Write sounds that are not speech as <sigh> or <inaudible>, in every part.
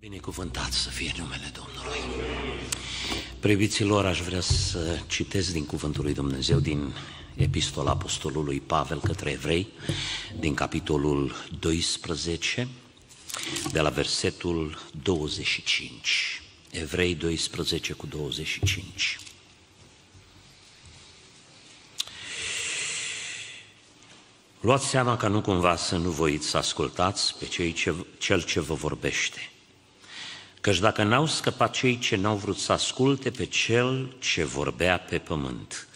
Binecuvântat să fie numele Domnului. Previților, aș vrea să citesc din Cuvântul lui Dumnezeu, din Epistola Apostolului Pavel către Evrei, din capitolul 12, de la versetul 25. Evrei 12 cu 25. Luați seama ca nu cumva să nu voiți să ascultați pe cei ce, cel ce vă vorbește. Căci dacă n-au scăpat cei ce n-au vrut să asculte pe cel ce vorbea pe pământ,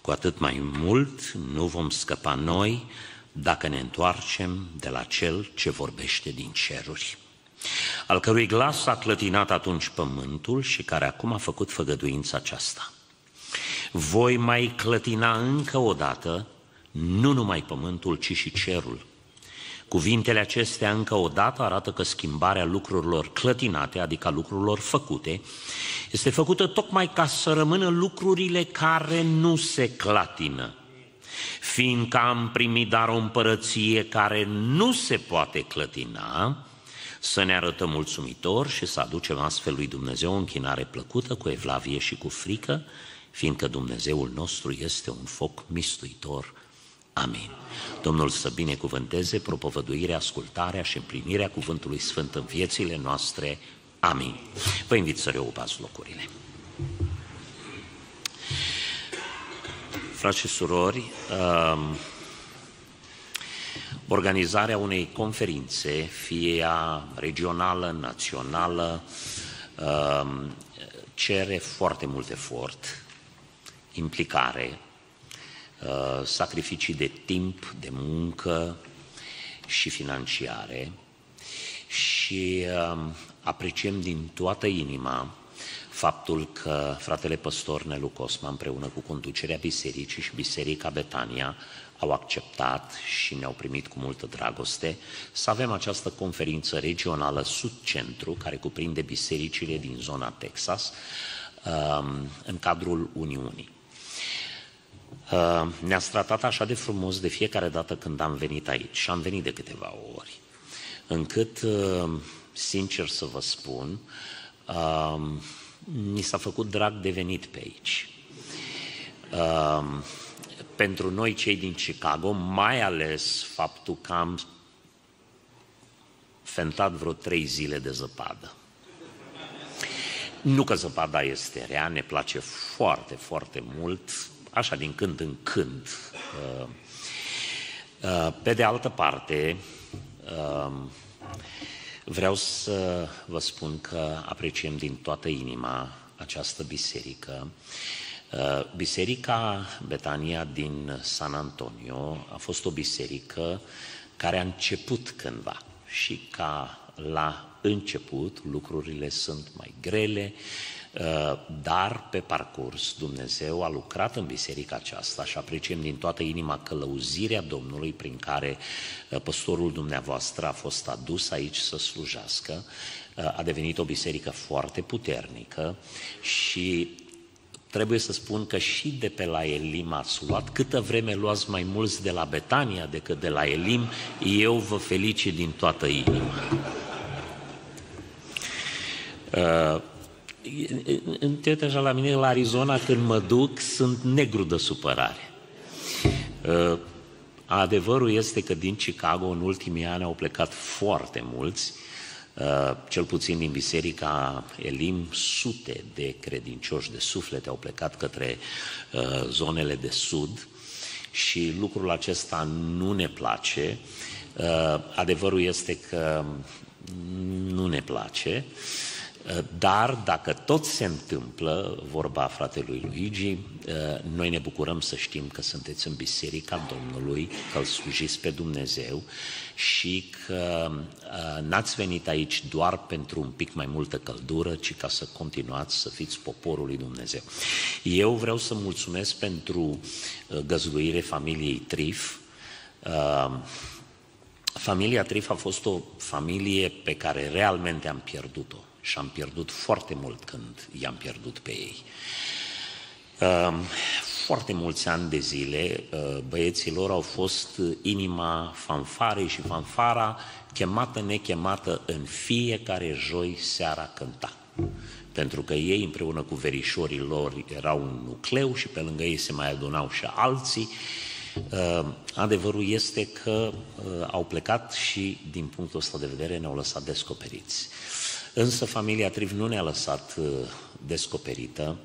cu atât mai mult nu vom scăpa noi dacă ne întoarcem de la cel ce vorbește din ceruri, al cărui glas a clătinat atunci pământul și care acum a făcut făgăduința aceasta. Voi mai clătina încă o dată nu numai pământul, ci și cerul. Cuvintele acestea încă o dată arată că schimbarea lucrurilor clătinate, adică a lucrurilor făcute, este făcută tocmai ca să rămână lucrurile care nu se clatină. Fiindcă am primit dar o împărăție care nu se poate clătina, să ne arătăm mulțumitor și să aducem astfel lui Dumnezeu o închinare plăcută cu evlavie și cu frică, fiindcă Dumnezeul nostru este un foc mistuitor Amin. Domnul să binecuvânteze propovăduirea, ascultarea și împlinirea Cuvântului Sfânt în viețile noastre. Amin. Vă invit să reocupați locurile. Frați și surori, um, organizarea unei conferințe, fie ea regională, națională, um, cere foarte mult efort, implicare, Uh, sacrificii de timp, de muncă și financiare și um, apreciem din toată inima faptul că fratele păstor Nelu Cosma împreună cu conducerea bisericii și Biserica Betania au acceptat și ne-au primit cu multă dragoste să avem această conferință regională Sud-Centru, care cuprinde bisericile din zona Texas, um, în cadrul Uniunii. Uh, ne-ați tratat așa de frumos de fiecare dată când am venit aici și am venit de câteva ori, încât, uh, sincer să vă spun, mi s-a făcut drag de venit pe aici. Pentru noi, cei din Chicago, mai ales faptul că am fentat vreo trei zile de zăpadă. Nu că zăpada este rea, ne place foarte, foarte mult, așa din când în când. Uh, uh, pe de altă parte, uh, vreau să vă spun că apreciem din toată inima această biserică. Biserica Betania din San Antonio a fost o biserică care a început cândva și ca la început lucrurile sunt mai grele, Uh, dar pe parcurs Dumnezeu a lucrat în biserica aceasta și apreciem din toată inima călăuzirea Domnului prin care uh, păstorul dumneavoastră a fost adus aici să slujească. Uh, a devenit o biserică foarte puternică și trebuie să spun că și de pe la Elim ați luat, câtă vreme luați mai mulți de la Betania decât de la Elim, eu vă felicit din toată inima. Uite așa la mine, la Arizona, când mă duc, sunt negru de supărare. Uh, adevărul este că din Chicago în ultimii ani au plecat foarte mulți, uh, cel puțin din biserica Elim, sute de credincioși de suflete au plecat către uh, zonele de sud și lucrul acesta nu ne place. Adevărul este că nu ne place. Dar dacă tot se întâmplă, vorba fratelui Luigi, eh, noi ne bucurăm să știm că sunteți în Biserica Domnului, că îl slujiți pe Dumnezeu și că eh, n-ați venit aici doar pentru un pic mai multă căldură, ci ca să continuați să fiți poporul lui Dumnezeu. Eu vreau să mulțumesc pentru eh, găzduire familiei Trif. Familia Trif a fost o familie pe care realmente am pierdut-o și am pierdut foarte mult când i-am pierdut pe ei. Ehm, foarte mulți ani de zile, eh, băieților au fost inima fanfarei și fanfara chemată, nechemată, în fiecare joi seara cânta. Pentru că ei împreună cu verișorii lor erau un nucleu și pe lângă ei se mai adunau și alții. Uh, adevărul este că uh, au plecat și din punctul ăsta de vedere ne-au lăsat descoperiți. Însă familia Triv nu ne-a lăsat uh, descoperită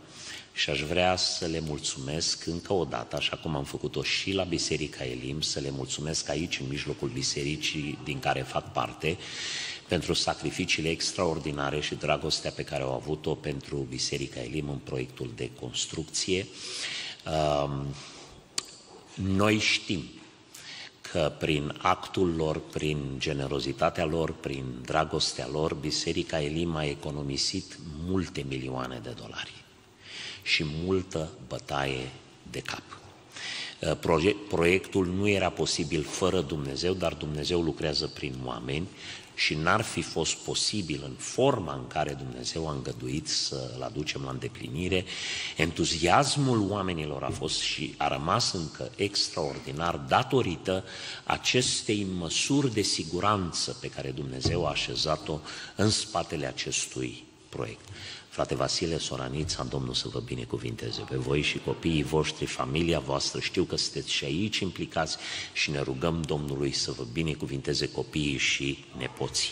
și aș vrea să le mulțumesc încă o dată, așa cum am făcut-o și la Biserica Elim, să le mulțumesc aici, în mijlocul bisericii din care fac parte, pentru sacrificiile extraordinare și dragostea pe care au avut-o pentru Biserica Elim în proiectul de construcție. Um, noi știm că prin actul lor, prin generozitatea lor, prin dragostea lor, Biserica Elim a economisit multe milioane de dolari și multă bătaie de cap. Proiectul nu era posibil fără Dumnezeu, dar Dumnezeu lucrează prin oameni și n-ar fi fost posibil în forma în care Dumnezeu a îngăduit să-l aducem la îndeplinire. Entuziasmul oamenilor a fost și a rămas încă extraordinar datorită acestei măsuri de siguranță pe care Dumnezeu a așezat-o în spatele acestui proiect. Frate Vasile Soranița, Domnul să vă binecuvinteze pe voi și copiii voștri, familia voastră. Știu că sunteți și aici implicați și ne rugăm Domnului să vă binecuvinteze copiii și nepoții.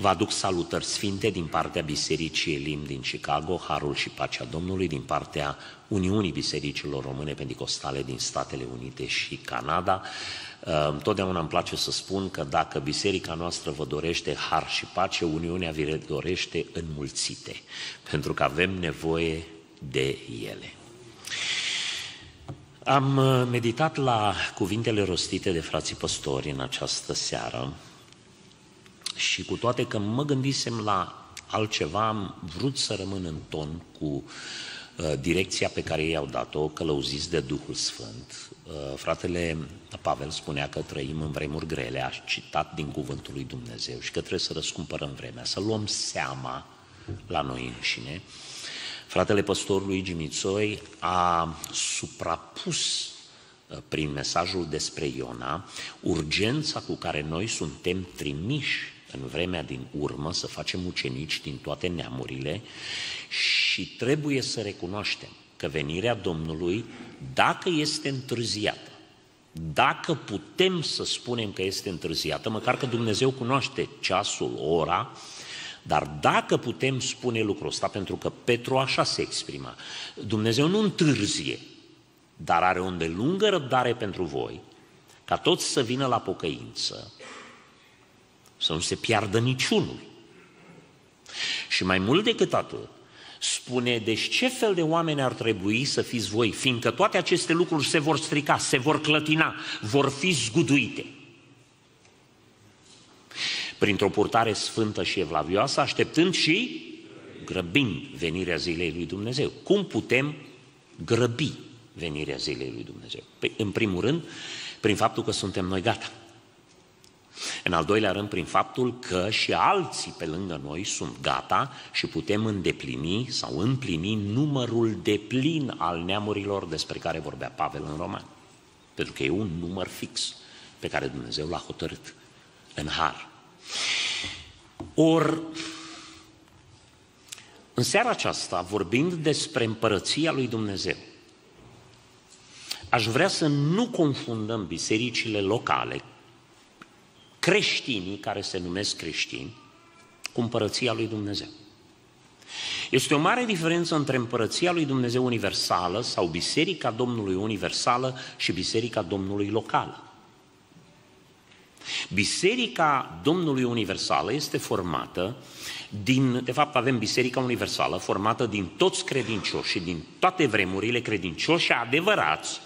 Vă aduc salutări sfinte din partea Bisericii Elim din Chicago, Harul și Pacea Domnului, din partea Uniunii Bisericilor Române Pentecostale din Statele Unite și Canada. Întotdeauna îmi place să spun că dacă biserica noastră vă dorește har și pace, Uniunea vi dorește înmulțite, pentru că avem nevoie de ele. Am uh, meditat la cuvintele rostite de frații păstori în această seară și cu toate că mă gândisem la altceva, am vrut să rămân în ton cu uh, direcția pe care ei au dat-o, călăuziți de Duhul Sfânt. Uh, fratele Pavel spunea că trăim în vremuri grele, a citat din cuvântul lui Dumnezeu și că trebuie să răscumpărăm vremea, să luăm seama la noi înșine. Fratele păstorului Gimițoi a suprapus uh, prin mesajul despre Iona urgența cu care noi suntem trimiși în vremea din urmă să facem ucenici din toate neamurile și trebuie să recunoaștem că venirea Domnului, dacă este întârziată, dacă putem să spunem că este întârziată, măcar că Dumnezeu cunoaște ceasul, ora, dar dacă putem spune lucrul ăsta, pentru că Petru așa se exprima, Dumnezeu nu întârzie, dar are o îndelungă răbdare pentru voi, ca toți să vină la pocăință, să nu se piardă niciunul. Și mai mult decât atât, spune, deci ce fel de oameni ar trebui să fiți voi, fiindcă toate aceste lucruri se vor strica, se vor clătina, vor fi zguduite. Printr-o purtare sfântă și evlavioasă, așteptând și grăbind venirea zilei lui Dumnezeu. Cum putem grăbi venirea zilei lui Dumnezeu? Păi, în primul rând, prin faptul că suntem noi gata. În al doilea rând, prin faptul că și alții pe lângă noi sunt gata și putem îndeplini sau împlini numărul de plin al neamurilor despre care vorbea Pavel în Roman. Pentru că e un număr fix pe care Dumnezeu l-a hotărât în har. Or, în seara aceasta, vorbind despre împărăția lui Dumnezeu, aș vrea să nu confundăm bisericile locale creștinii care se numesc creștini cu împărăția lui Dumnezeu. Este o mare diferență între împărăția lui Dumnezeu universală sau Biserica Domnului universală și Biserica Domnului locală. Biserica Domnului universală este formată din, de fapt avem Biserica Universală formată din toți credincioși și din toate vremurile credincioși adevărați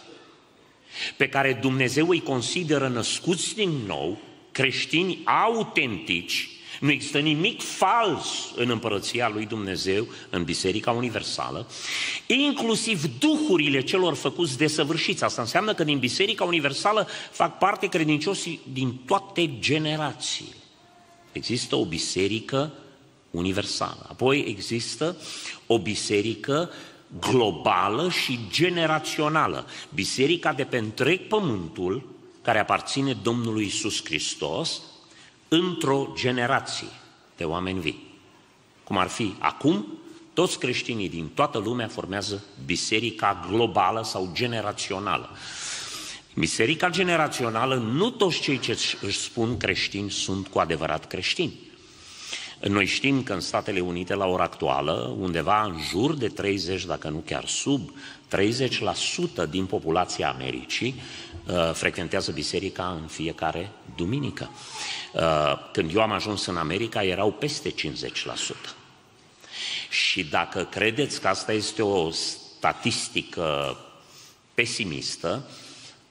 pe care Dumnezeu îi consideră născuți din nou creștini autentici, nu există nimic fals în împărăția lui Dumnezeu, în Biserica Universală, inclusiv duhurile celor făcuți desăvârșiți. Asta înseamnă că din Biserica Universală fac parte credincioși din toate generațiile. Există o biserică universală. Apoi există o biserică globală și generațională. Biserica de pe întreg pământul, care aparține Domnului Isus Hristos, într-o generație de oameni vii. Cum ar fi acum, toți creștinii din toată lumea formează biserica globală sau generațională. Biserica generațională, nu toți cei ce își spun creștini sunt cu adevărat creștini. Noi știm că în Statele Unite, la ora actuală, undeva în jur de 30, dacă nu chiar sub 30% din populația Americii uh, frecventează biserica în fiecare duminică. Uh, când eu am ajuns în America, erau peste 50%. Și dacă credeți că asta este o statistică pesimistă,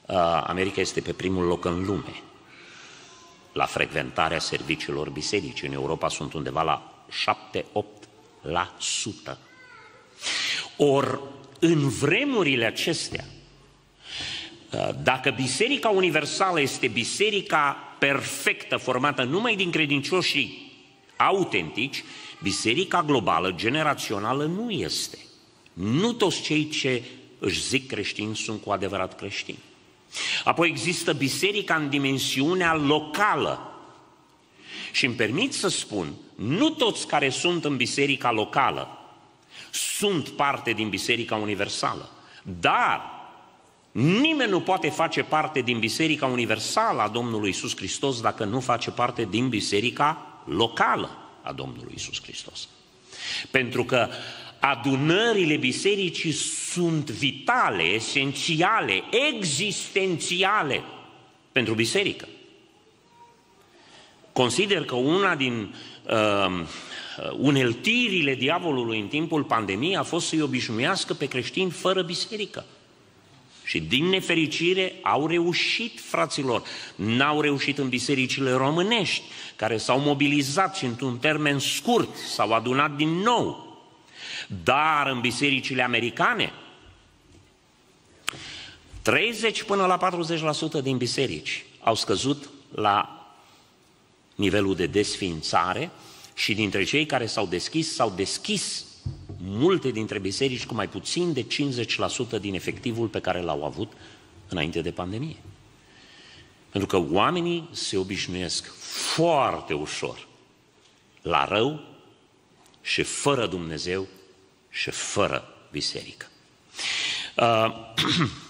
uh, America este pe primul loc în lume la frecventarea serviciilor biserici. În Europa sunt undeva la 7-8%. Or, în vremurile acestea, uh, dacă Biserica Universală este biserica perfectă, formată numai din credincioșii autentici, Biserica globală, generațională, nu este. Nu toți cei ce își zic creștini sunt cu adevărat creștini. Apoi există biserica în dimensiunea locală. Și îmi permit să spun, nu toți care sunt în biserica locală sunt parte din biserica universală, dar nimeni nu poate face parte din biserica universală a Domnului Isus Hristos dacă nu face parte din biserica locală a Domnului Isus Hristos. Pentru că adunările bisericii sunt vitale, esențiale, existențiale pentru biserică. Consider că una din uh, uneltirile diavolului în timpul pandemiei a fost să-i obișnuiască pe creștini fără biserică. Și din nefericire au reușit, fraților, n-au reușit în bisericile românești, care s-au mobilizat și într-un termen scurt s-au adunat din nou. Dar în bisericile americane, 30 până la 40% din biserici au scăzut la nivelul de desfințare și dintre cei care s-au deschis, s-au deschis multe dintre biserici cu mai puțin de 50% din efectivul pe care l-au avut înainte de pandemie. Pentru că oamenii se obișnuiesc foarte ușor la rău și fără Dumnezeu și fără biserică. Uh, <clears throat>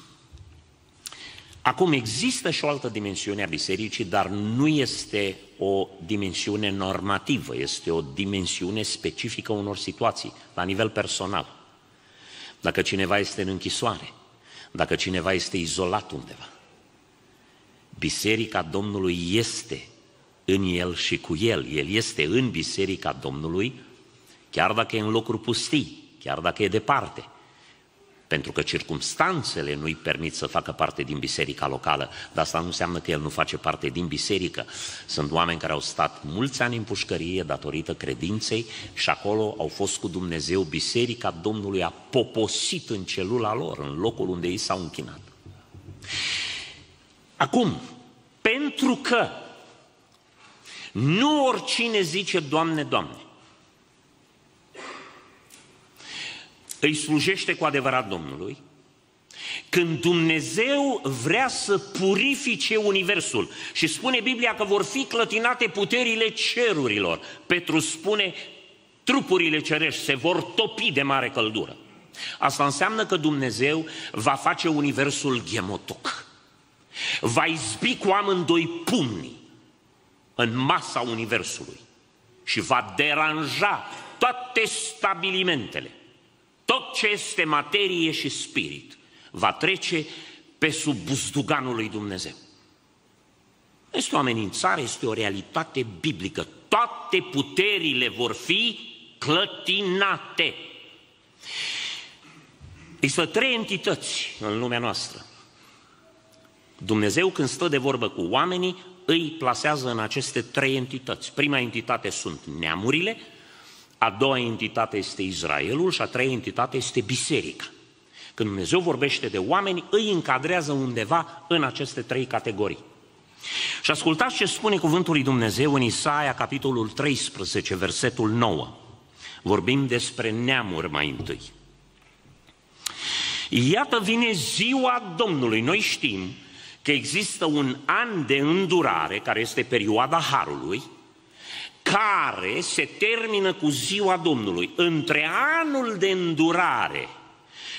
Acum există și o altă dimensiune a bisericii, dar nu este o dimensiune normativă, este o dimensiune specifică unor situații, la nivel personal. Dacă cineva este în închisoare, dacă cineva este izolat undeva, Biserica Domnului este în el și cu el. El este în Biserica Domnului, chiar dacă e în locuri pustii, chiar dacă e departe pentru că circumstanțele nu-i permit să facă parte din biserica locală, dar asta nu înseamnă că el nu face parte din biserică. Sunt oameni care au stat mulți ani în pușcărie datorită credinței și acolo au fost cu Dumnezeu, biserica Domnului a poposit în celula lor, în locul unde ei s-au închinat. Acum, pentru că nu oricine zice Doamne, Doamne, îi slujește cu adevărat Domnului, când Dumnezeu vrea să purifice Universul și spune Biblia că vor fi clătinate puterile cerurilor, Petru spune trupurile cerești se vor topi de mare căldură. Asta înseamnă că Dumnezeu va face Universul ghemotoc. Va izbi cu amândoi pumnii în masa Universului și va deranja toate stabilimentele tot ce este materie și spirit va trece pe sub buzduganul lui Dumnezeu. Este o amenințare, este o realitate biblică. Toate puterile vor fi clătinate. Există trei entități în lumea noastră. Dumnezeu când stă de vorbă cu oamenii, îi plasează în aceste trei entități. Prima entitate sunt neamurile, a doua entitate este Israelul și a treia entitate este biserica. Când Dumnezeu vorbește de oameni, îi încadrează undeva în aceste trei categorii. Și ascultați ce spune cuvântul lui Dumnezeu în Isaia, capitolul 13, versetul 9. Vorbim despre neamuri mai întâi. Iată vine ziua Domnului. Noi știm că există un an de îndurare, care este perioada Harului, care se termină cu ziua Domnului. Între anul de îndurare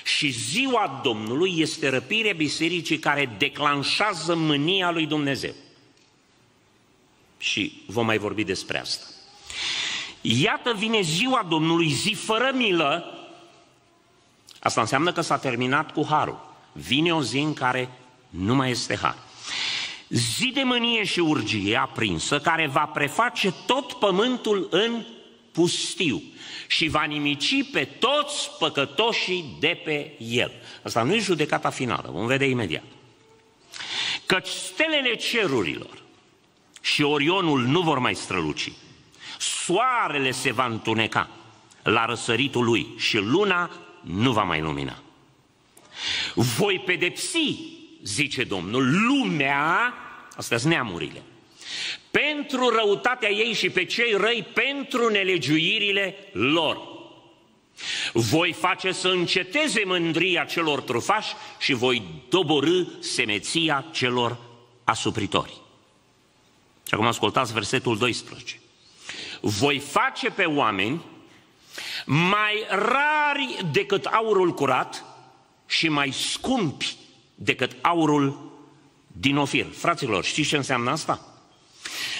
și ziua Domnului este răpirea bisericii care declanșează mânia lui Dumnezeu. Și vom mai vorbi despre asta. Iată vine ziua Domnului, zi fără milă. Asta înseamnă că s-a terminat cu harul. Vine o zi în care nu mai este har. Zi de mânie și urgie aprinsă care va preface tot pământul în pustiu și va nimici pe toți păcătoșii de pe el. Asta nu e judecata finală, vom vedea imediat. Căci stelele cerurilor și Orionul nu vor mai străluci. Soarele se va întuneca la răsăritul lui și luna nu va mai lumina. Voi pedepsi, zice Domnul, lumea, astea sunt neamurile, pentru răutatea ei și pe cei răi pentru nelegiuirile lor. Voi face să înceteze mândria celor trufași și voi doborâ semeția celor asupritori. Și acum ascultați versetul 12. Voi face pe oameni mai rari decât aurul curat și mai scumpi decât aurul din ofir. Fraților, știți ce înseamnă asta?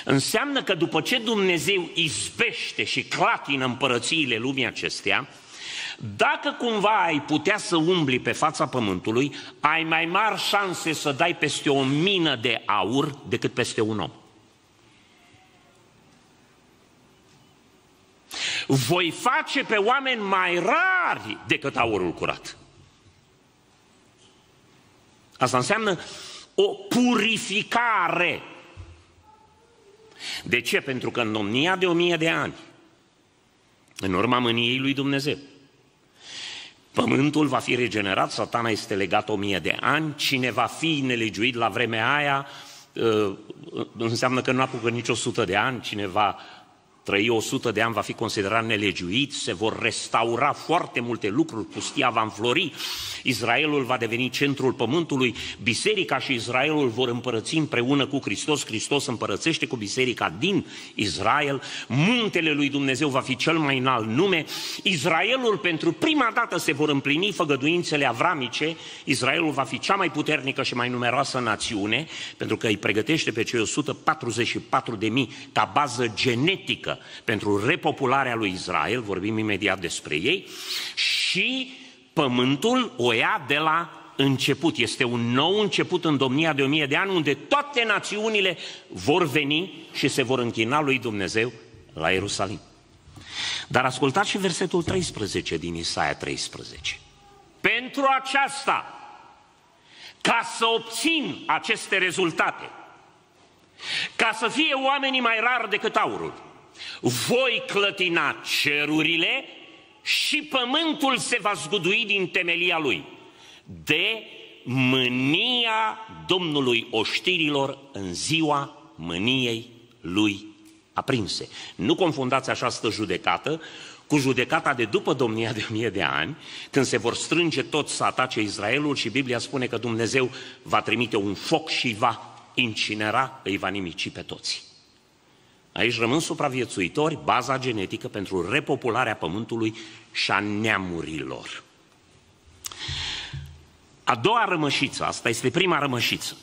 Înseamnă că după ce Dumnezeu izbește și clatină împărățiile lumii acestea, dacă cumva ai putea să umbli pe fața pământului, ai mai mari șanse să dai peste o mină de aur decât peste un om. Voi face pe oameni mai rari decât aurul curat. Asta înseamnă o purificare. De ce? Pentru că în domnia de o mie de ani, în urma mâniei lui Dumnezeu, Pământul va fi regenerat, satana este legat o mie de ani, cine va fi nelegiuit la vremea aia, ă, înseamnă că nu apucă nici o sută de ani, cine va trăi 100 de ani va fi considerat nelegiuit, se vor restaura foarte multe lucruri, pustia va înflori, Israelul va deveni centrul pământului, biserica și Israelul vor împărăți împreună cu Hristos, Hristos împărățește cu biserica din Israel, muntele lui Dumnezeu va fi cel mai înalt nume, Israelul pentru prima dată se vor împlini făgăduințele avramice, Israelul va fi cea mai puternică și mai numeroasă națiune, pentru că îi pregătește pe cei 144 de mii ca bază genetică pentru repopularea lui Israel, vorbim imediat despre ei, și pământul o ia de la început. Este un nou început în domnia de o mie de ani, unde toate națiunile vor veni și se vor închina lui Dumnezeu la Ierusalim. Dar ascultați și versetul 13 din Isaia 13. Pentru aceasta, ca să obțin aceste rezultate, ca să fie oamenii mai rari decât aurul, voi clătina cerurile și pământul se va zgudui din temelia lui. De mânia Domnului oștirilor în ziua mâniei lui aprinse. Nu confundați această judecată cu judecata de după domnia de mie de ani, când se vor strânge toți să atace Israelul și Biblia spune că Dumnezeu va trimite un foc și va incinera, îi va nimici pe toți. Aici rămân supraviețuitori, baza genetică pentru repopularea pământului și a neamurilor. A doua rămășiță, asta este prima rămășiță.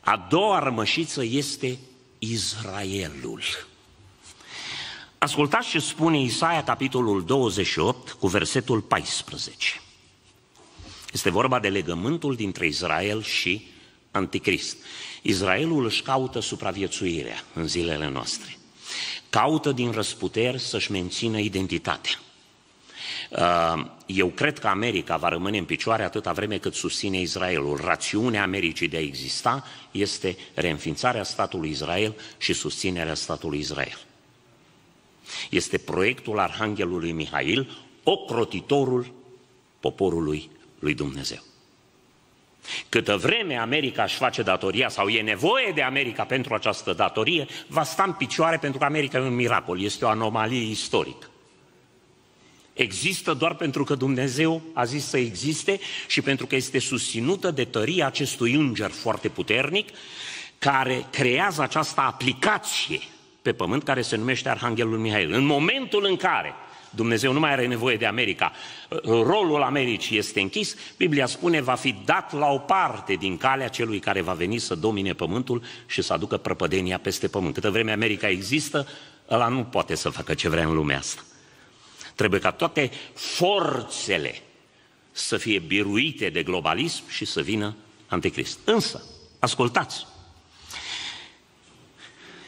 A doua rămășiță este Israelul. Ascultați ce spune Isaia, capitolul 28, cu versetul 14. Este vorba de legământul dintre Israel și Anticrist. Israelul își caută supraviețuirea în zilele noastre. Caută din răsputeri să-și mențină identitatea. Uh, eu cred că America va rămâne în picioare atâta vreme cât susține Israelul. Rațiunea Americii de a exista este reînființarea statului Israel și susținerea statului Israel. Este proiectul Arhanghelului Mihail, ocrotitorul poporului lui Dumnezeu. Câtă vreme America își face datoria sau e nevoie de America pentru această datorie, va sta în picioare pentru că America e un miracol, este o anomalie istorică. Există doar pentru că Dumnezeu a zis să existe și pentru că este susținută de tăria acestui înger foarte puternic care creează această aplicație pe pământ care se numește Arhanghelul Mihail. În momentul în care Dumnezeu nu mai are nevoie de America, rolul Americii este închis, Biblia spune va fi dat la o parte din calea celui care va veni să domine pământul și să aducă prăpădenia peste pământ. Câtă vreme America există, ăla nu poate să facă ce vrea în lumea asta. Trebuie ca toate forțele să fie biruite de globalism și să vină anticrist. Însă, ascultați,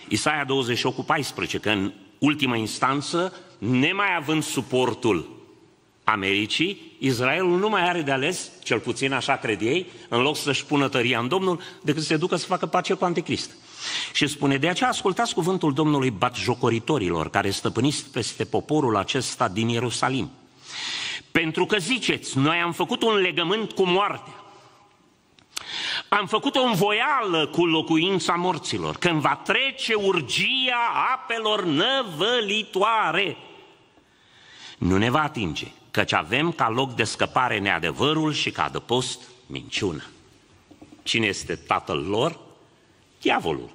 Isaia 28 cu 14, că în ultima instanță, nemai având suportul Americii, Israelul nu mai are de ales, cel puțin așa cred ei, în loc să-și pună tăria în Domnul, decât să se ducă să facă pace cu Anticrist. Și spune, de aceea ascultați cuvântul Domnului batjocoritorilor, care stăpâniți peste poporul acesta din Ierusalim. Pentru că ziceți, noi am făcut un legământ cu moartea, am făcut o învoială cu locuința morților, când va trece urgia apelor năvălitoare. Nu ne va atinge, căci avem ca loc de scăpare neadevărul și ca adăpost minciună. Cine este tatăl lor? Diavolul.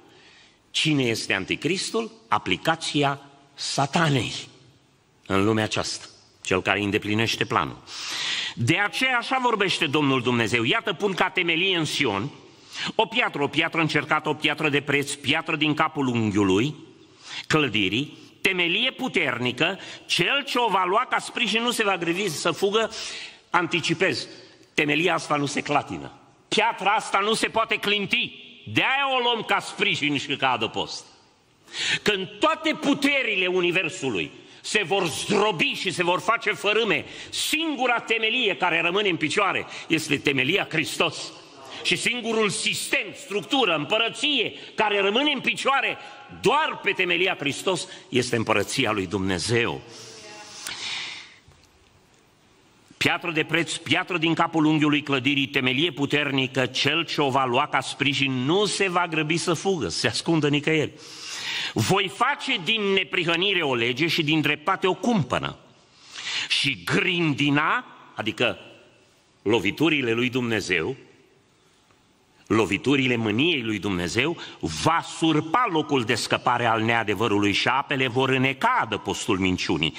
Cine este anticristul? Aplicația satanei în lumea aceasta, cel care îndeplinește planul. De aceea așa vorbește Domnul Dumnezeu. Iată pun ca temelie în Sion o piatră, o piatră încercată, o piatră de preț, piatră din capul unghiului, clădirii, temelie puternică, cel ce o va lua ca sprijin nu se va grevi să fugă, anticipez, temelia asta nu se clatină. Piatra asta nu se poate clinti. De-aia o luăm ca sprijin și ca adăpost. Când toate puterile Universului se vor zdrobi și se vor face fărâme, singura temelie care rămâne în picioare este temelia Hristos. Și singurul sistem, structură, împărăție care rămâne în picioare doar pe temelia Hristos este împărăția lui Dumnezeu. Piatră de preț, piatră din capul unghiului clădirii, temelie puternică, cel ce o va lua ca sprijin nu se va grăbi să fugă, să se ascundă nicăieri. Voi face din neprihănire o lege și din dreptate o cumpănă. Și grindina, adică loviturile lui Dumnezeu, loviturile mâniei lui Dumnezeu, va surpa locul de scăpare al neadevărului și apele vor îneca adăpostul minciunii.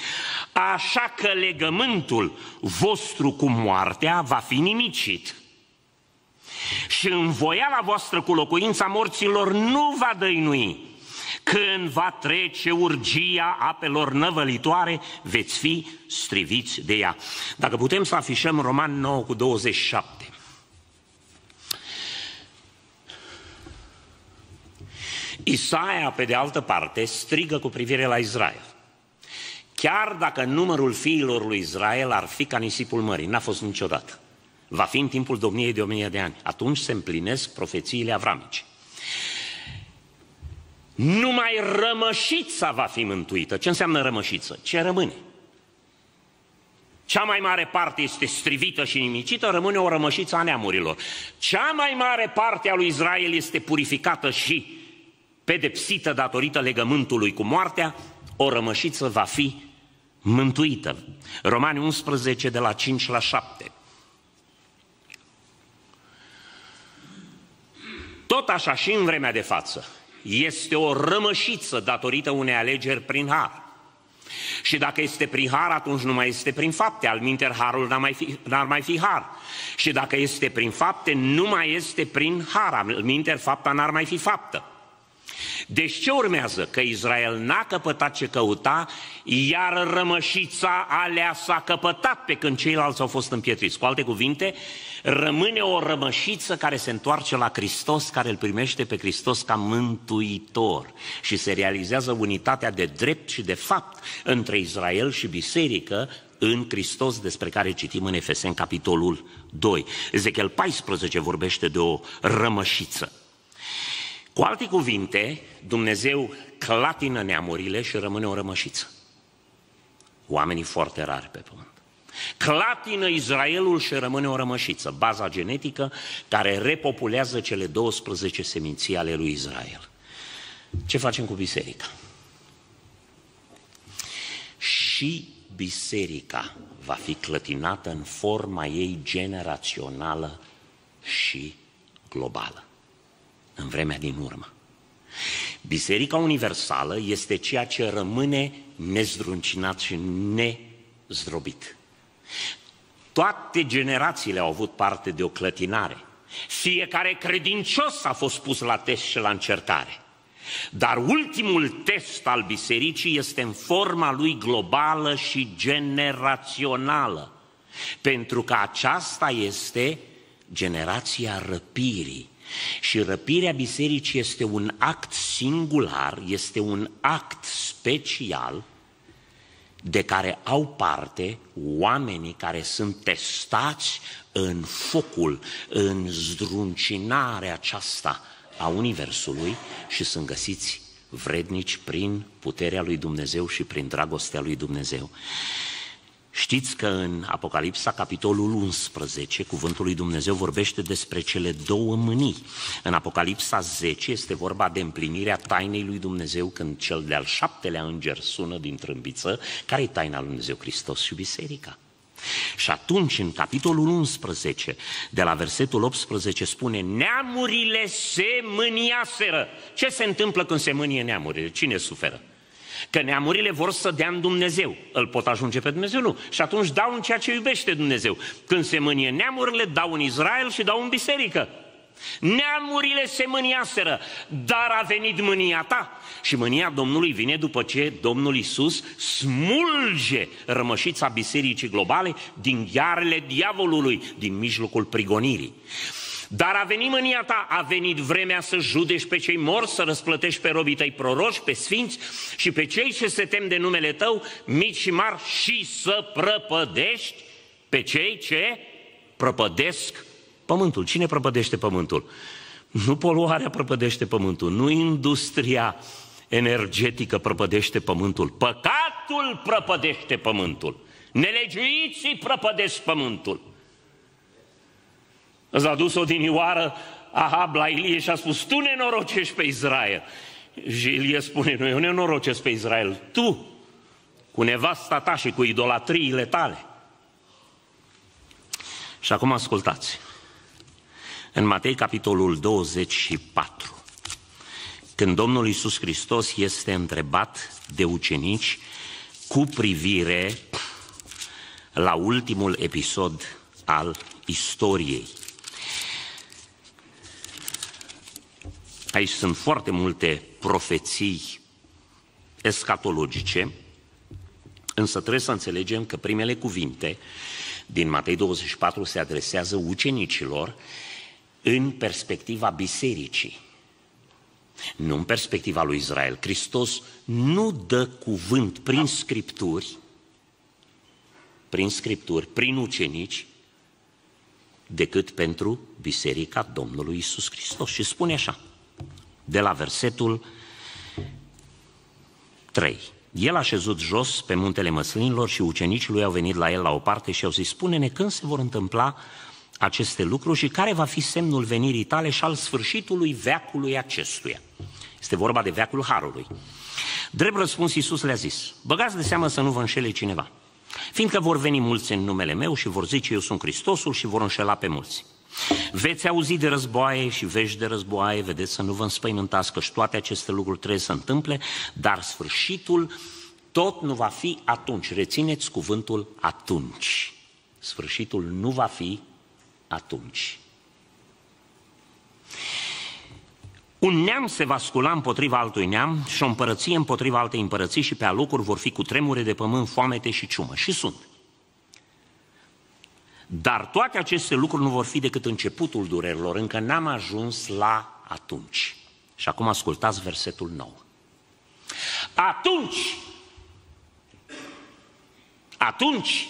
Așa că legământul vostru cu moartea va fi nimicit. Și învoiala voastră cu locuința morților nu va dăinui. Când va trece urgia apelor năvălitoare, veți fi striviți de ea. Dacă putem să afișăm Roman 9 cu 27. Isaia, pe de altă parte, strigă cu privire la Israel. Chiar dacă numărul fiilor lui Israel ar fi ca nisipul mării, n-a fost niciodată. Va fi în timpul domniei de o mie de ani. Atunci se împlinesc profețiile avramice. Numai rămășița va fi mântuită. Ce înseamnă rămășiță? Ce rămâne? Cea mai mare parte este strivită și nimicită, rămâne o rămășiță a neamurilor. Cea mai mare parte a lui Israel este purificată și pedepsită datorită legământului cu moartea, o rămășiță va fi mântuită. Romani 11 de la 5 la 7. Tot așa și în vremea de față, este o rămășiță datorită unei alegeri prin har. Și dacă este prin har, atunci nu mai este prin fapte, al minter harul n-ar mai, fi, n-ar mai fi har. Și dacă este prin fapte, nu mai este prin har, al minter fapta n-ar mai fi faptă. Deci ce urmează? Că Israel n-a căpătat ce căuta, iar rămășița alea s-a căpătat pe când ceilalți au fost împietriți. Cu alte cuvinte, rămâne o rămășiță care se întoarce la Hristos, care îl primește pe Hristos ca mântuitor și se realizează unitatea de drept și de fapt între Israel și biserică în Hristos, despre care citim în Efesen, capitolul 2. Ezechiel 14 vorbește de o rămășiță. Cu alte cuvinte, Dumnezeu clatină neamurile și rămâne o rămășiță. Oamenii foarte rari pe pământ. Clatină Israelul și rămâne o rămășiță, baza genetică care repopulează cele 12 seminții ale lui Israel. Ce facem cu biserica? Și biserica va fi clătinată în forma ei generațională și globală, în vremea din urmă. Biserica Universală este ceea ce rămâne nezdruncinat și nezdrobit. Toate generațiile au avut parte de o clătinare. Fiecare credincios a fost pus la test și la încercare. Dar ultimul test al bisericii este în forma lui globală și generațională, pentru că aceasta este generația răpirii. Și răpirea bisericii este un act singular, este un act special de care au parte oamenii care sunt testați în focul, în zdruncinarea aceasta a Universului și sunt găsiți vrednici prin puterea lui Dumnezeu și prin dragostea lui Dumnezeu. Știți că în Apocalipsa, capitolul 11, cuvântul lui Dumnezeu vorbește despre cele două mânii. În Apocalipsa 10 este vorba de împlinirea tainei lui Dumnezeu când cel de-al șaptelea înger sună din trâmbiță. Care e taina lui Dumnezeu Hristos și biserica? Și atunci, în capitolul 11, de la versetul 18, spune Neamurile se mâniaseră. Ce se întâmplă când se mânie neamurile? Cine suferă? Că neamurile vor să dea în Dumnezeu. Îl pot ajunge pe Dumnezeu? Nu. Și atunci dau în ceea ce iubește Dumnezeu. Când se mânie neamurile, dau în Israel și dau în biserică. Neamurile se mâniaseră, dar a venit mânia ta. Și mânia Domnului vine după ce Domnul Isus smulge rămășița bisericii globale din ghearele diavolului, din mijlocul prigonirii. Dar a venit mânia ta, a venit vremea să judești pe cei morți, să răsplătești pe robii tăi proroși, pe sfinți și pe cei ce se tem de numele tău, mici și mari, și să prăpădești pe cei ce prăpădesc pământul. Cine prăpădește pământul? Nu poluarea prăpădește pământul, nu industria energetică prăpădește pământul. Păcatul prăpădește pământul. Nelegiuiții prăpădesc pământul. Îți a dus odinioară Ahab la Ilie și a spus, tu nenorocești pe Israel. Și Ilie spune, nu eu nenorocesc pe Israel, tu, cu nevasta ta și cu idolatriile tale. Și acum ascultați. În Matei, capitolul 24, când Domnul Iisus Hristos este întrebat de ucenici cu privire la ultimul episod al istoriei. Aici sunt foarte multe profeții escatologice, însă trebuie să înțelegem că primele cuvinte din Matei 24 se adresează ucenicilor în perspectiva bisericii, nu în perspectiva lui Israel. Hristos nu dă cuvânt prin scripturi, prin scripturi, prin ucenici, decât pentru Biserica Domnului Isus Hristos. Și spune așa, de la versetul 3. El a șezut jos pe muntele măslinilor și ucenicii lui au venit la el la o parte și au zis, spune-ne când se vor întâmpla aceste lucruri și care va fi semnul venirii tale și al sfârșitului veacului acestuia. Este vorba de veacul Harului. Drept răspuns, Iisus le-a zis, băgați de seamă să nu vă înșele cineva, fiindcă vor veni mulți în numele meu și vor zice eu sunt Hristosul și vor înșela pe mulți. Veți auzi de războaie și vești de războaie, vedeți să nu vă înspăimântați că și toate aceste lucruri trebuie să întâmple, dar sfârșitul tot nu va fi atunci. Rețineți cuvântul atunci. Sfârșitul nu va fi atunci. Un neam se va scula împotriva altui neam și o împărăție împotriva altei împărății și pe alocuri vor fi cu tremure de pământ, foamete și ciumă. Și sunt. Dar toate aceste lucruri nu vor fi decât începutul durerilor, încă n-am ajuns la atunci. Și acum ascultați versetul nou. Atunci, atunci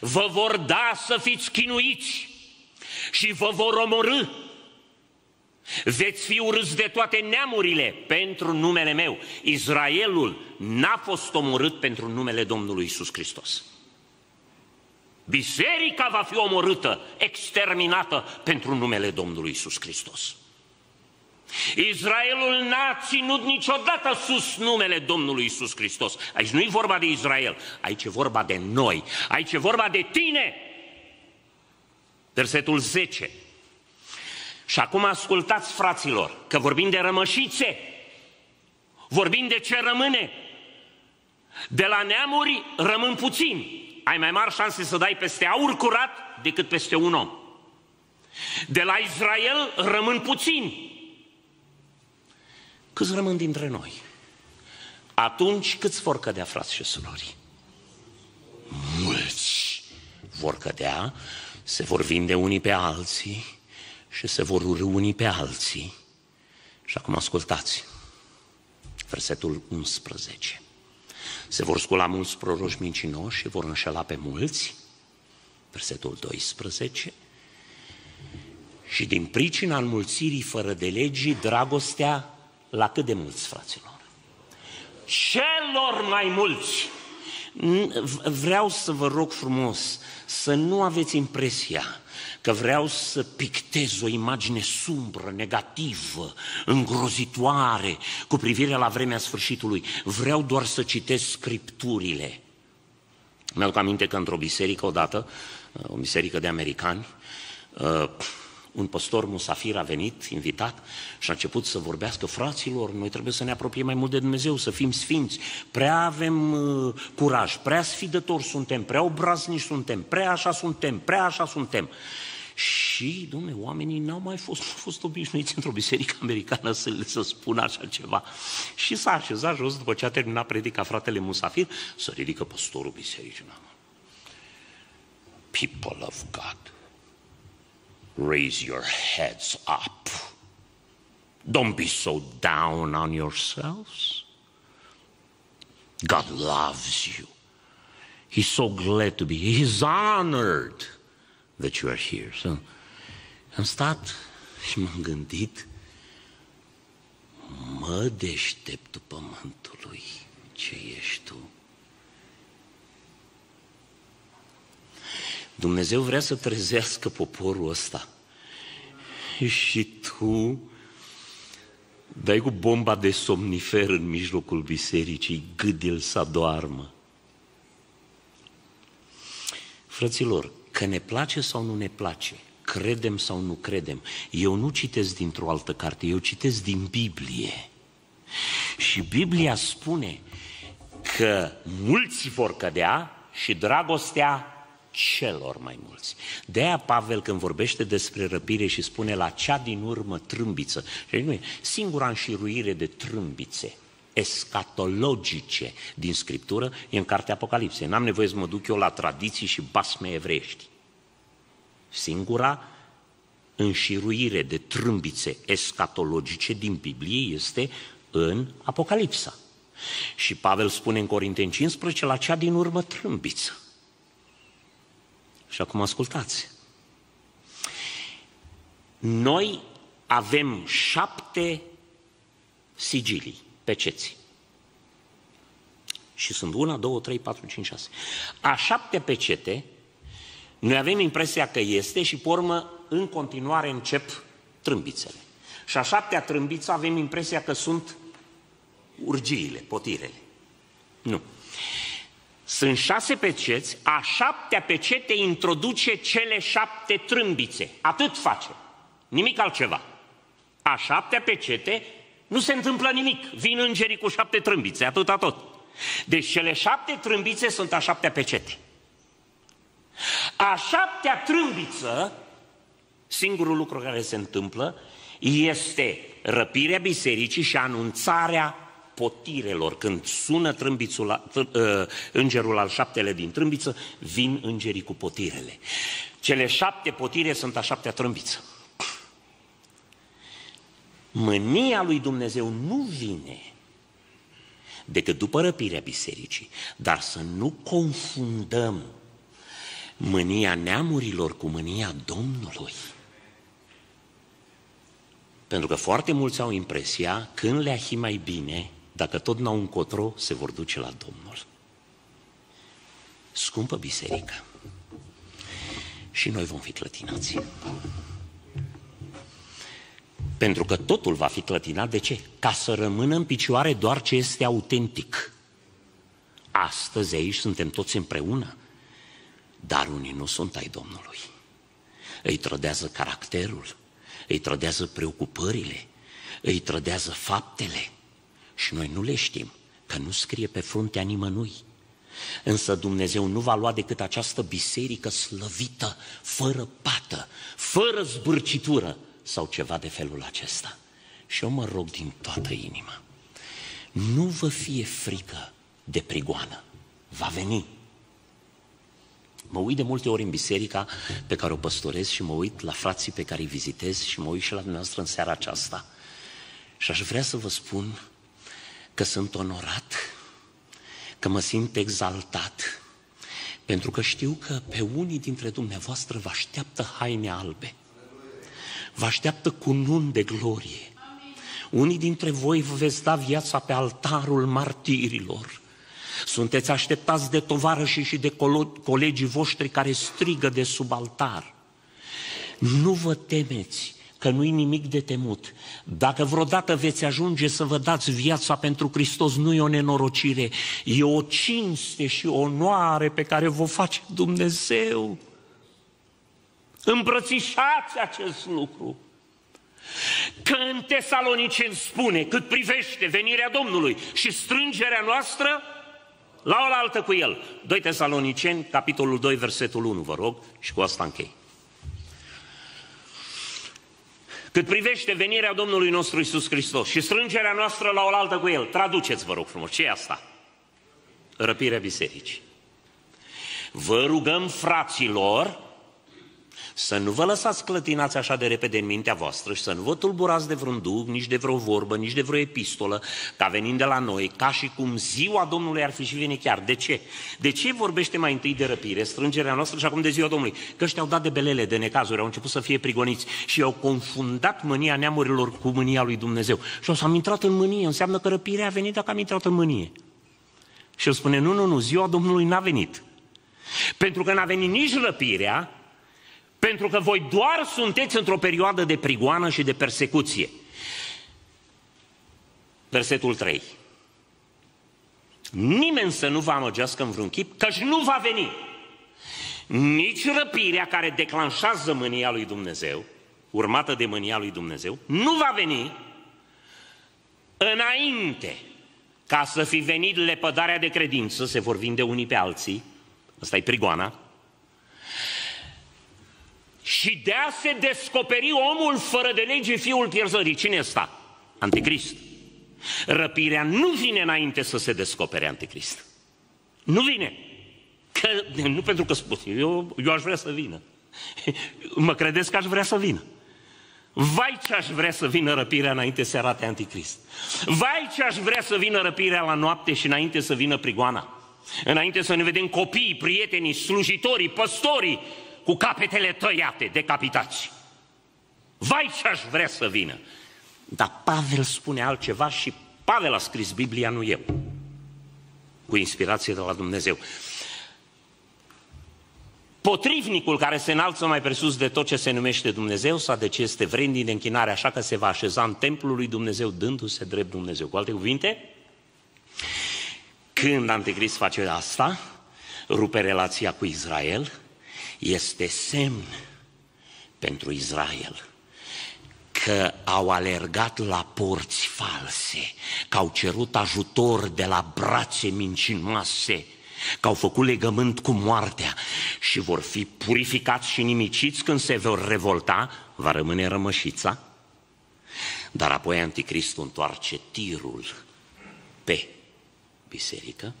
vă vor da să fiți chinuiți și vă vor omorâ. Veți fi urâți de toate neamurile pentru numele meu. Israelul n-a fost omorât pentru numele Domnului Isus Hristos. Biserica va fi omorâtă, exterminată pentru numele Domnului Isus Hristos. Israelul n-a ținut niciodată sus numele Domnului Isus Hristos. Aici nu e vorba de Israel, aici e vorba de noi, aici e vorba de tine. Versetul 10. Și acum ascultați, fraților, că vorbim de rămășițe, vorbim de ce rămâne. De la neamuri rămân puțini. Ai mai mari șanse să dai peste aur curat decât peste un om. De la Israel rămân puțini. Câți rămân dintre noi? Atunci câți vor cădea, frați și surori? Mulți vor cădea, se vor vinde unii pe alții și se vor urâ unii pe alții. Și acum ascultați, versetul 11. Se vor scula mulți proroși mincinoși și vor înșela pe mulți. Versetul 12. Și din pricina înmulțirii fără de legii, dragostea la cât de mulți, fraților? Celor mai mulți. Vreau să vă rog frumos să nu aveți impresia că vreau să pictez o imagine sumbră, negativă, îngrozitoare cu privire la vremea sfârșitului. Vreau doar să citesc scripturile. Mi-aduc aminte că într-o biserică odată, o biserică de americani, uh, un păstor musafir a venit, invitat, și a început să vorbească, fraților, noi trebuie să ne apropiem mai mult de Dumnezeu, să fim sfinți, prea avem uh, curaj, prea sfidători suntem, prea obraznici suntem, prea așa suntem, prea așa suntem. Și, domne, oamenii n-au mai fost, fost obișnuiți într-o biserică americană să le să spună așa ceva. Și s-a așezat jos, după ce a terminat predica fratele Musafir, să ridică păstorul bisericii. People of God, raise your heads up. Don't be so down on yourselves. God loves you. He's so glad to be. He's honored that you are here. So, am stat și m-am gândit, mă deșteptul pământului, ce ești tu? Dumnezeu vrea să trezească poporul ăsta. Și tu dai cu bomba de somnifer în mijlocul bisericii, gâdil să doarmă. Fraților, că ne place sau nu ne place, credem sau nu credem, eu nu citesc dintr-o altă carte, eu citesc din Biblie. Și Biblia spune că mulți vor cădea și dragostea celor mai mulți. De aia Pavel când vorbește despre răpire și spune la cea din urmă trâmbiță, și nu e singura înșiruire de trâmbițe escatologice din Scriptură e în cartea Apocalipsei. N-am nevoie să mă duc eu la tradiții și basme evreiești. Singura înșiruire de trâmbițe escatologice din Biblie este în Apocalipsa. Și Pavel spune în Corinteni 15 la cea din urmă trâmbiță. Și acum ascultați. Noi avem șapte sigilii, peceți. Și sunt una, două, trei, patru, cinci, șase. A șapte pecete, noi avem impresia că este și, pe urmă, în continuare încep trâmbițele. Și a șaptea trâmbiță avem impresia că sunt urgiile, potirele. Nu. Sunt șase peceți, a șaptea pecete introduce cele șapte trâmbițe. Atât face. Nimic altceva. A șaptea pecete nu se întâmplă nimic. Vin îngerii cu șapte trâmbițe, atâta tot. Deci cele șapte trâmbițe sunt a șaptea pecete. A șaptea trâmbiță, singurul lucru care se întâmplă, este răpirea bisericii și anunțarea potirelor. Când sună trâmbițul, ă, îngerul al șaptele din trâmbiță, vin îngerii cu potirele. Cele șapte potire sunt a șaptea trâmbiță. Mânia lui Dumnezeu nu vine decât după răpirea bisericii, dar să nu confundăm mânia neamurilor cu mânia Domnului. Pentru că foarte mulți au impresia, când le ahi mai bine, dacă tot n-au încotro, se vor duce la Domnul. Scumpă biserică. Și noi vom fi clătinați. Pentru că totul va fi clătinat. De ce? Ca să rămână în picioare doar ce este autentic. Astăzi aici suntem toți împreună, dar unii nu sunt ai Domnului. Îi trădează caracterul, îi trădează preocupările, îi trădează faptele și noi nu le știm, că nu scrie pe fruntea nimănui. Însă Dumnezeu nu va lua decât această biserică slăvită, fără pată, fără zbârcitură sau ceva de felul acesta. Și eu mă rog din toată inima, nu vă fie frică de prigoană. Va veni. Mă uit de multe ori în biserica pe care o păstorez și mă uit la frații pe care îi vizitez și mă uit și la dumneavoastră în seara aceasta. Și aș vrea să vă spun că sunt onorat, că mă simt exaltat, pentru că știu că pe unii dintre dumneavoastră vă așteaptă haine albe, vă așteaptă cunun de glorie. Unii dintre voi vă veți da viața pe altarul martirilor. Sunteți așteptați de tovarășii și de colegii voștri care strigă de sub altar. Nu vă temeți, că nu-i nimic de temut. Dacă vreodată veți ajunge să vă dați viața pentru Hristos, nu e o nenorocire, e o cinste și o onoare pe care vă face Dumnezeu. Îmbrățișați acest lucru. Că în Tesaloniceni spune, cât privește venirea Domnului și strângerea noastră, la oaltă cu el. 2 Tesaloniceni, capitolul 2, versetul 1, vă rog, și cu asta închei. Cât privește venirea Domnului nostru Isus Hristos și strângerea noastră la oaltă cu El, traduceți, vă rog frumos, ce e asta? Răpirea bisericii. Vă rugăm, fraților, să nu vă lăsați clătinați așa de repede în mintea voastră și să nu vă tulburați de vreun duh, nici de vreo vorbă, nici de vreo epistolă, ca venind de la noi, ca și cum ziua Domnului ar fi și venit chiar. De ce? De ce vorbește mai întâi de răpire, strângerea noastră și acum de ziua Domnului? Că ăștia au dat de belele, de necazuri, au început să fie prigoniți și au confundat mânia neamurilor cu mânia lui Dumnezeu. Și au s-am intrat în mânie, înseamnă că răpirea a venit dacă am intrat în mânie. Și el spune, nu, nu, nu, ziua Domnului n-a venit. Pentru că n-a venit nici răpirea, pentru că voi doar sunteți într-o perioadă de prigoană și de persecuție. Versetul 3. Nimeni să nu vă amăgească în vreun chip, căci nu va veni nici răpirea care declanșează mânia lui Dumnezeu, urmată de mânia lui Dumnezeu, nu va veni înainte ca să fi venit lepădarea de credință, se vor vinde unii pe alții, asta e prigoana, și de a se descoperi omul fără de lege, fiul pierzării. Cine este? Anticrist. Răpirea nu vine înainte să se descopere Anticrist. Nu vine. Că, nu pentru că spun, eu, eu aș vrea să vină. <laughs> Mă credeți că aș vrea să vină. Vai ce aș vrea să vină răpirea înainte să arate Anticrist. Vai ce aș vrea să vină răpirea la noapte și înainte să vină prigoana. Înainte să ne vedem copiii, prietenii, slujitorii, păstorii, cu capetele tăiate, decapitați. Vai ce aș vrea să vină! Dar Pavel spune altceva și Pavel a scris Biblia, nu eu. Cu inspirație de la Dumnezeu. Potrivnicul care se înalță mai presus de tot ce se numește Dumnezeu sau de ce este vrednic de închinare, așa că se va așeza în templul lui Dumnezeu, dându-se drept Dumnezeu. Cu alte cuvinte, când Anticrist face asta, rupe relația cu Israel, este semn pentru Israel că au alergat la porți false, că au cerut ajutor de la brațe mincinoase, că au făcut legământ cu moartea și vor fi purificați și nimiciți când se vor revolta, va rămâne rămășița. Dar apoi Anticristul întoarce tirul pe biserică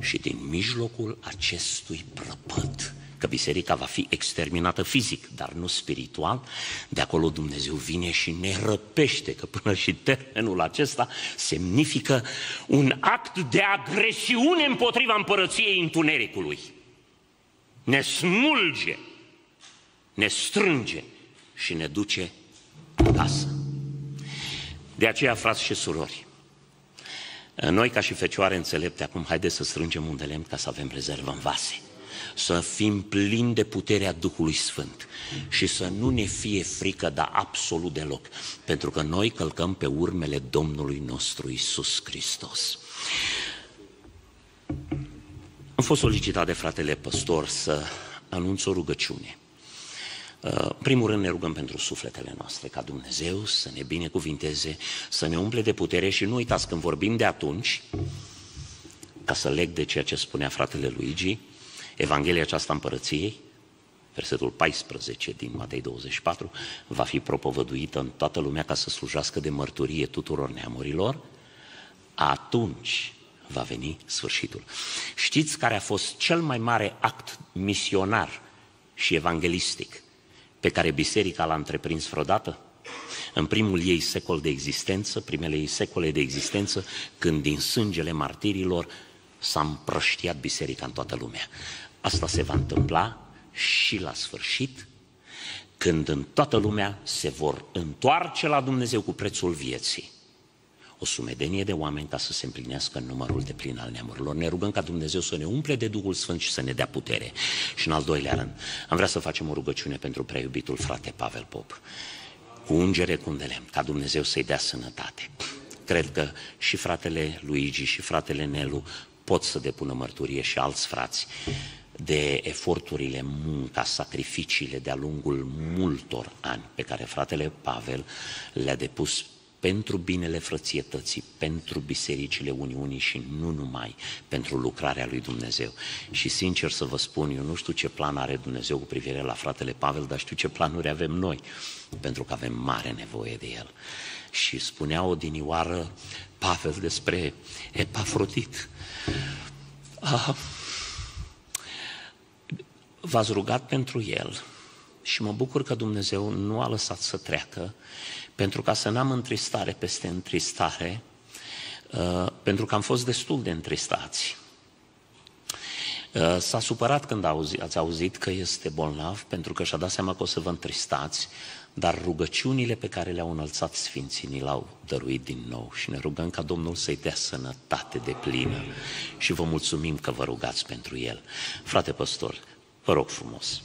și din mijlocul acestui prăpăd că biserica va fi exterminată fizic, dar nu spiritual, de acolo Dumnezeu vine și ne răpește, că până și termenul acesta semnifică un act de agresiune împotriva împărăției întunericului. Ne smulge, ne strânge și ne duce acasă. De aceea, frați și surori, noi ca și fecioare înțelepte, acum haideți să strângem un de lemn ca să avem rezervă în vase. Să fim plini de puterea Duhului Sfânt și să nu ne fie frică, dar absolut deloc, pentru că noi călcăm pe urmele Domnului nostru Isus Hristos. Am fost solicitat de fratele păstor să anunț o rugăciune. Uh, în primul rând ne rugăm pentru sufletele noastre, ca Dumnezeu să ne binecuvinteze, să ne umple de putere și nu uitați când vorbim de atunci, ca să leg de ceea ce spunea fratele Luigi, Evanghelia aceasta împărăției, versetul 14 din Matei 24, va fi propovăduită în toată lumea ca să slujească de mărturie tuturor neamurilor, atunci va veni sfârșitul. Știți care a fost cel mai mare act misionar și evanghelistic pe care biserica l-a întreprins vreodată? În primul ei secol de existență, primele ei secole de existență, când din sângele martirilor s-a împrăștiat biserica în toată lumea. Asta se va întâmpla și la sfârșit, când în toată lumea se vor întoarce la Dumnezeu cu prețul vieții o sumedenie de oameni ca să se împlinească în numărul de plin al neamurilor. Ne rugăm ca Dumnezeu să ne umple de Duhul Sfânt și să ne dea putere. Și în al doilea rând, am vrea să facem o rugăciune pentru preiubitul frate Pavel Pop. Cu ungere cu lemn, ca Dumnezeu să-i dea sănătate. Cred că și fratele Luigi și fratele Nelu pot să depună mărturie și alți frați de eforturile, munca, sacrificiile de-a lungul multor ani pe care fratele Pavel le-a depus pentru binele frățietății, pentru bisericile Uniunii și nu numai pentru lucrarea lui Dumnezeu. Și sincer să vă spun, eu nu știu ce plan are Dumnezeu cu privire la fratele Pavel, dar știu ce planuri avem noi, pentru că avem mare nevoie de el. Și spunea o dinioară Pavel despre Epafrodit. Ah, v-ați rugat pentru el și mă bucur că Dumnezeu nu a lăsat să treacă pentru ca să n-am întristare peste întristare, uh, pentru că am fost destul de întristați. Uh, s-a supărat când ați auzit că este bolnav, pentru că și-a dat seama că o să vă întristați, dar rugăciunile pe care le-au înălțat Sfinții ni l-au dăruit din nou și ne rugăm ca Domnul să-i dea sănătate de plină și vă mulțumim că vă rugați pentru el. Frate păstor, vă rog frumos.